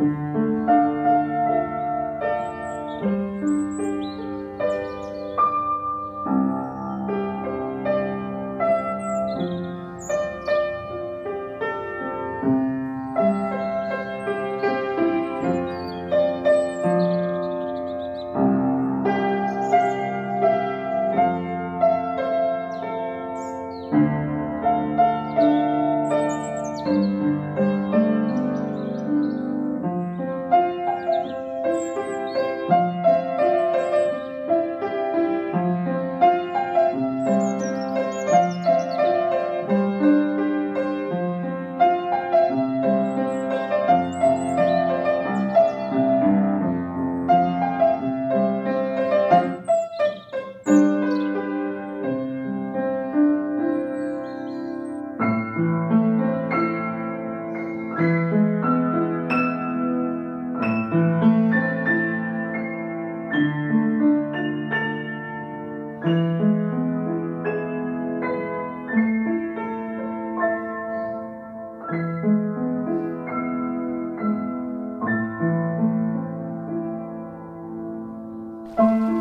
thank mm -hmm. you Música